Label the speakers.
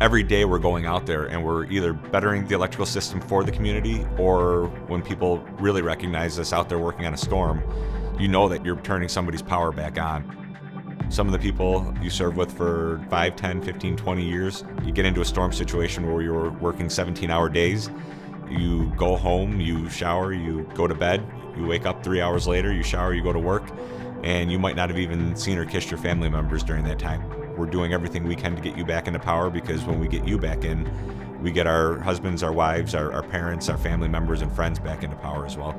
Speaker 1: every day we're going out there and we're either bettering the electrical system for the community or when people really recognize us out there working on a storm, you know that you're turning somebody's power back on. Some of the people you serve with for 5, 10, 15, 20 years, you get into a storm situation where you're working 17 hour days. You go home, you shower, you go to bed, you wake up three hours later, you shower, you go to work, and you might not have even seen or kissed your family members during that time. We're doing everything we can to get you back into power because when we get you back in, we get our husbands, our wives, our, our parents, our family members, and friends back into power as well.